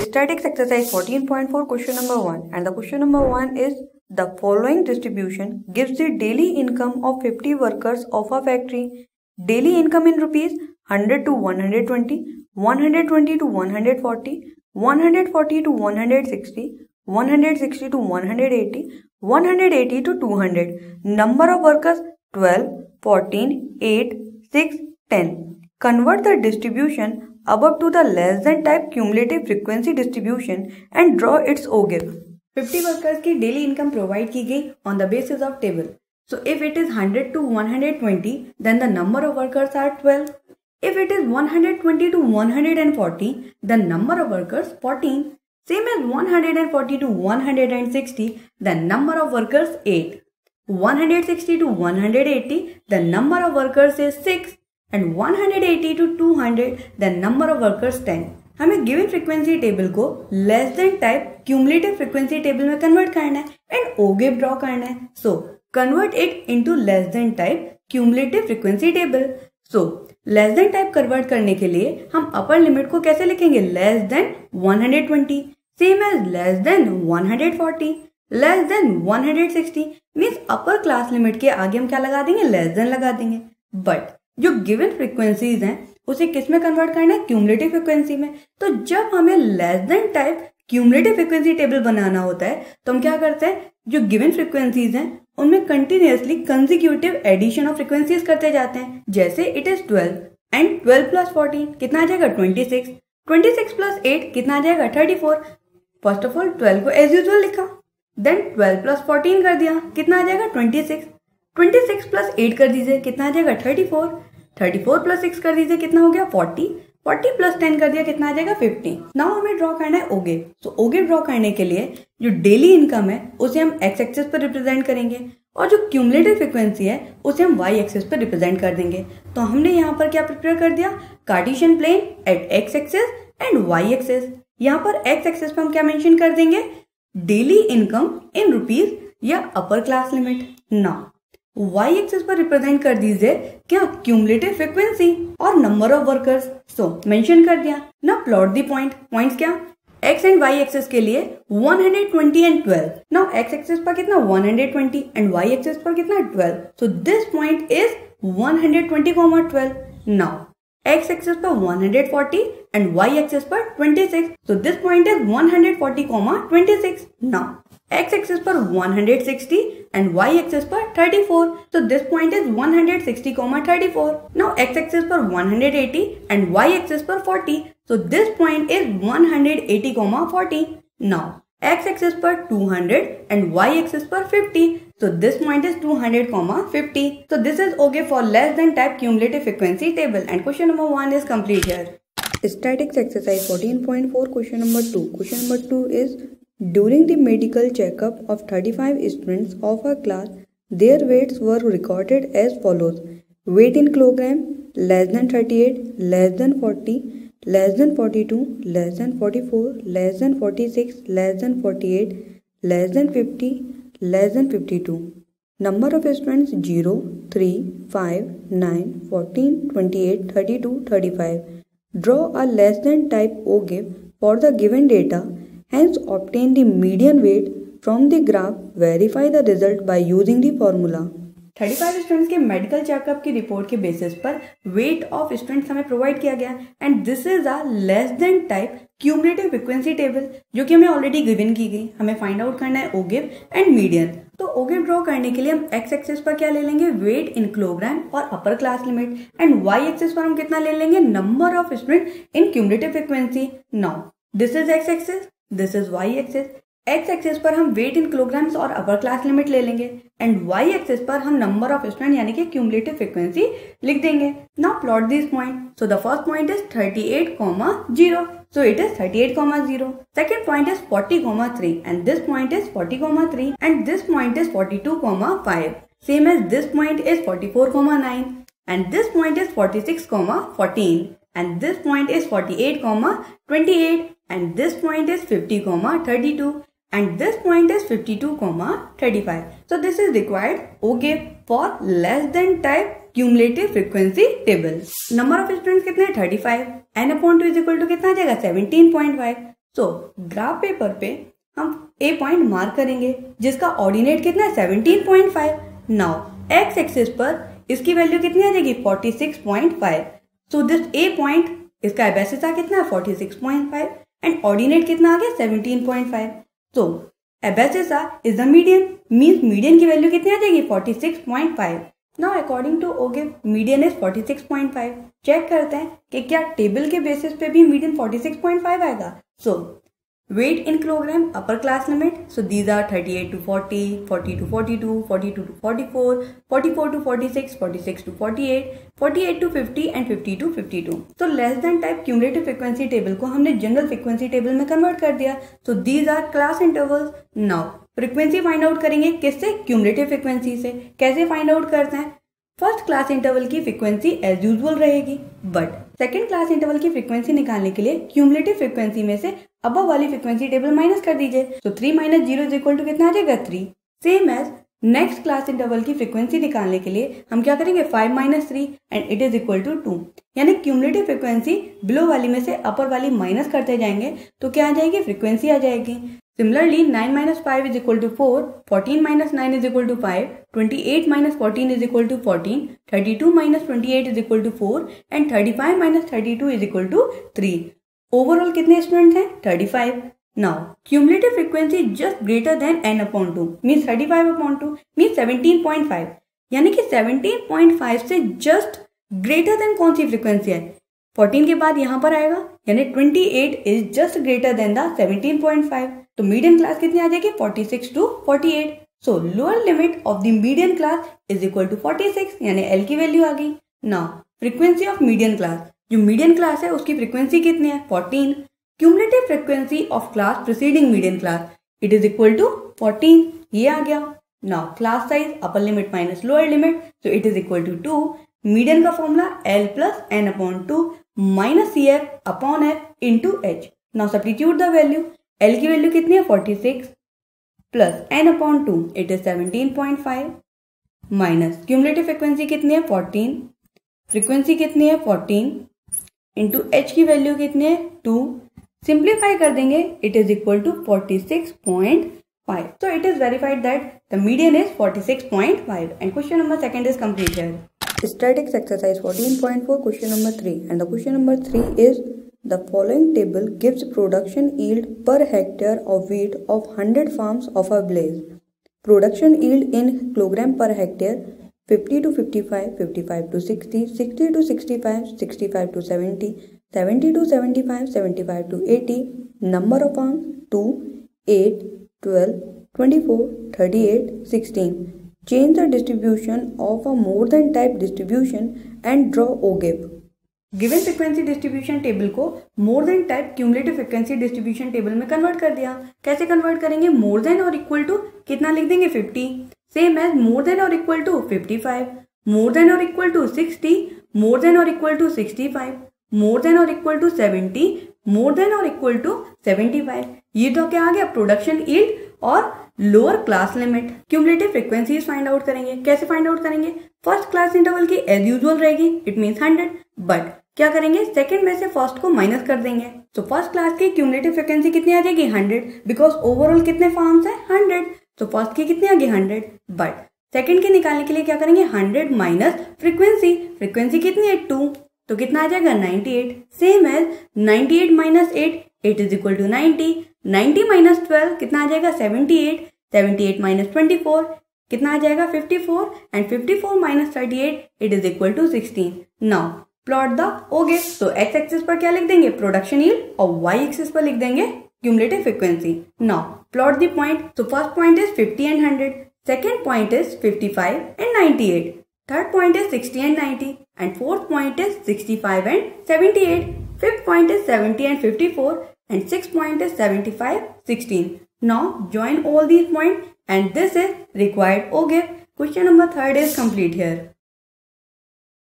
Statics exercise 14.4 question number 1 and the question number 1 is the following distribution gives the daily income of 50 workers of a factory. Daily income in rupees 100 to 120, 120 to 140, 140 to 160, 160 to 180, 180 to 200. Number of workers 12, 14, 8, 6, 10. Convert the distribution above to the less than type cumulative frequency distribution and draw its OGIF. 50 workers की daily income provide की गई on the basis of table. So if it is 100 to 120 then the number of workers are 12. If it is 120 to 140 the number of workers 14. Same as 140 to 160 the number of workers 8. 160 to 180 the number of workers is 6 and 180 to 200 the number of workers 10 हमें given frequency table को less than type cumulative frequency table में convert करना है। And ogive draw करना है। So convert it into less than type cumulative frequency table so less than type convert करने के लिए हम अपर लिमिट को कैसे लिखेंगे? Less than 120 same as less than 140 less than 160 means upper class limit के आगे हम क्या लगा देंगे? लेस देन लगा देंगे। बट जो गिवन फ्रीक्वेंसीज हैं, उसे किसमें कन्वर्ट करना है? क्यूमुलेटिव फ्रीक्वेंसी में। तो जब हमें less than type cumulative frequency table बनाना होता है तो हम क्या करते हैं? जो गिवन फ्रीक्वेंसीज हैं, उनमें continuously consecutive addition of frequencies करते जाते हैं। जैसे it is twelve and twelve plus fourteen कितना आ जाएगा? Twenty six twenty six plus eight कितना आ जाएगा? Thirty four first of all twelve को एज यूजल लिखा। देन ट्वेल्व प्लस फोर्टीन कर दिया। कितना आ जाएगा? Twenty six twenty six plus eight कर दीजिए। कितना आ जाएगा? Thirty four thirty four plus six कर दीजिए, कितना हो गया? फोर्टी। फोर्टी प्लस टेन कर दिया, कितना आ जाएगा? फिफ्टी। नाउ हमें ड्रॉ करना है ओगे। तो ओगे ड्रॉ करने के लिए जो डेली इनकम है, उसे हम एक्स एक्सेस पर रिप्रेजेंट करेंगे और जो क्यूमुलेटिव फ्रिक्वेंसी है, उसे हम वाई एक्सेस पर रिप्रेजेंट कर देंगे। तो हमने यहाँ पर क्या प्रिपेयर कर दिया? Cartesian plane at x axes and y axes यहाँ पर एक्स एक्सेस पर हम क्या मेंशन कर देंगे? डेली इनकम इन रुपीज़ या अपर क्लास लिमिट ना वाई एक्सेस पर रिप्रेजेंट कर दीजिए क्या क्यूमुलेटिव फ्रीक्वेंसी और number of workers so mention कर दिया। ना प्लॉट दी पॉइंट पॉइंट्स क्या? एक्स एंड वाई एक्सेस के लिए 120 एंड 12 नाउ एक्स एक्सेस पर कितना? 120 एंड वाई एक्सेस पर कितना? 12 so this point is 120 comma 12 now x axis पर 140 and y axis पर 26 so, this point is 140 comma 26 now x axis पर 160 and y axis पर 34 so this point is 160 comma 34 now x axis पर 180 and y axis पर 40 so this point is 180 comma 40 now x axis पर 200 and y axis पर 50 so this point is 200 comma 50 so this is okay for less than type cumulative frequency table and question number 1 is complete here statics exercise 14.4 question number 2 question number 2 is during the medical checkup of 35 students of a class, their weights were recorded as follows. Weight in kilogram, less than 38, less than 40, less than 42, less than 44, less than 46, less than 48, less than 50, less than 52. Number of students 0, 3, 5, 9, 14, 28, 32, 35. Draw a less than type OGIF for the given data Hence obtain the median weight from the graph. Verify the result by using the formula. 35 students के medical checkup की report के basis पर weight of students हमें provide किया गया and this is a less than type cumulative frequency table जो कि हमें ऑलरेडी गिवन की गई। हमें फाइंड आउट करना है ओगिव एंड मीडियन तो ओगिव ड्रॉ करने के लिए हम एक्स एक्सेस पर क्या ले लेंगे? वेट इन किलोग्राम और upper class limit and y axes पर हम कितना ले लेंगे? Number of student in cumulative frequency now this is x axes this is y axes x axes पर हम वेट इन किलोग्राम्स और अपर क्लास लिमिट ले लेंगे. एंड वाई एक्सेस पर हम नंबर ऑफ़ स्टूडेंट यानी कि क्यूमलेटिव फ्रिक्वेंसी लिख देंगे. Now plot this point so the first point is thirty eight comma zero so it is thirty eight comma zero second point is forty comma three and this point is forty comma three and this point is forty two comma five same as this point is forty four comma nine and this point is forty six comma fourteen and this point is forty eight comma twenty eight and this point is 50 comma 32 and this point is 52 comma 35 so this is required okay for less than type cumulative frequency table number of students कितने 35 n upon 2 is equal to आ जाएगा 17.5 सो graph paper पे हम ए point mark करेंगे जिसका ordinate कितना है seventeen point five now x axis पर इसकी वैल्यू कितनी आ जाएगी forty six point five so this a point इसका एबेसिसा कितना है forty six point five and ordinate कितना आ गया? सेवनटीन पॉइंट फाइव तो abscissa is the median means median की वैल्यू कितनी आ जाएगी? Forty six point five now according to ogive median is forty six point five check करते हैं कि क्या टेबल के बेसिस पे भी median forty six point five आएगा? So Weight in kilogram upper class limit. So these are 38 to 40, 40 to 42, 42 to 44, 44 to 46, 46 to 48, 48 to 50 and 50 to 52. So less than type cumulative frequency table को हमने general frequency table में convert कर दिया. So these are class intervals. Now frequency find out करेंगे किससे cumulative frequency से कैसे find out करते हैं फ़र्स्ट क्लास इंटरवल की फ्रीक्वेंसी एज यूजल रहेगी बट सेकेंड क्लास इंटरवल की फ्रीक्वेंसी निकालने के लिए क्यूमुलेटिव फ्रीक्वेंसी में से अब वाली फ्रीक्वेंसी टेबल माइनस कर दीजिए। तो three minus zero is equal to कितना आ जाएगा? Three same as next class interval की फ्रीक्वेंसी निकालने के लिए हम क्या करेंगे? Five minus three and it is equal to two यानी क्यूमुलेटिव फ्रीक्वेंसी बिलो वाली में से अपर वाली माइनस करते जाएँगे तो क्या आ जाएगी? फ्रीक्वेंसी आ जाएगी। Equal to four fourteen minus nine is equal to five twenty eight minus fourteen is equal to fourteen thirty two minus twenty eight is equal to four and thirty five minus thirty two is equal to three overall कितने student हैं? Thirty five now cumulative frequency just greater than n upon two mean thirty five upon two mean seventeen point five यानी कि seventeen point five से just greater than कौन सी फ्रीक्वेंसी है? Fourteen के बाद यहाँ पर आएगा। यानी twenty eight is just greater than the seventeen point five तो मीडियम क्लास कितनी आ जाएगी? 46 to 48 so lower limit of the medium class is equal to 46 यानी एल की वैल्यू आ गई। Now frequency of medium class जो मीडियम क्लास है, उसकी फ्रीक्वेंसी कितनी है? 14 cumulative frequency of class preceding medium class it is equal to 14 ये आ गया। Now class size upper limit minus lower limit so it is equal to two medium का formula l plus n upon two minus c f upon f into h now substitute the value l की value कितनी है? Forty six plus n upon two it is seventeen point five minus cumulative frequency कितनी है? Fourteen frequency कितनी है? Fourteen into H की value कितनी है? टू सिंप्लीफाई कर देंगे it is equal to forty six point five so, it is verified that the median is 46.5 and question number second is complete here. Statics exercise 14.4 question number 3 and the question number 3 is The following table gives production yield per hectare of wheat of 100 farms of a blaze. Production yield in kilogram per hectare 50 to 55, 55 to 60, 60 to 65, 65 to 70, 70 to 75, 75 to 80. Number of farms 2, 8, 12, 24, 38, 16. Change the distribution of a more than type distribution and draw OGIP. Given frequency distribution table को more than type cumulative frequency distribution table में convert कर दिया। कैसे convert करेंगे? More than और equal to कितना लिख देंगे? 50 सेम एज मोर देन और इक्वल टू 55 मोर देन और इक्वल टू 60 मोर देन और इक्वल टू 65 मोर देन और इक्वल टू 70 मोर देन और इक्वल टू 75 ये तो क्या आ गया? प्रोडक्शन ईल्ड और lower class limit cumulative frequencies find out करेंगे। कैसे फाइंड आउट करेंगे? फ़र्स्ट क्लास इंटरवल की एज यूजुअल रहेगी। इट मीन हंड्रेड बट क्या करेंगे? सेकंड में से फ़र्स्ट को माइनस कर देंगे। तो फ़र्स्ट क्लास की क्यूमुलेटिव फ्रिक्वेंसी कितनी आ जाएगी? हंड्रेड बिकॉज़ ओवरऑल कितने फॉर्म्स है? हंड्रेड तो फ़र्स्ट की कितनी आ गई? हंड्रेड बट सेकंड के निकालने के लिए क्या करेंगे? हंड्रेड माइनस फ्रीक्वेंसी फ्रीक्वेंसी कितनी है? टू तो कितना आ जाएगा? 98 same as 98 eight minus eight eight is equal to 90 90 minus twelve कितना आ जाएगा? 78 78 माइनस ट्वेंटी फोर कितना आ जाएगा? 54 and 54 minus thirty eight it is equal to 16 now plot the ogive तो एक्स एक्सिस पर क्या लिख देंगे? प्रोडक्शन ईल और वाई एक्सिस पर लिख देंगे cumulative frequency now plot the point तो first point is fifty and hundred second point is fifty five and ninety eight third point is sixty and ninety and fourth point is sixty five and seventy eight fifth point is seventy and fifty four and six point is seventy five sixteen now join all these point and this is required ogive question number third is complete here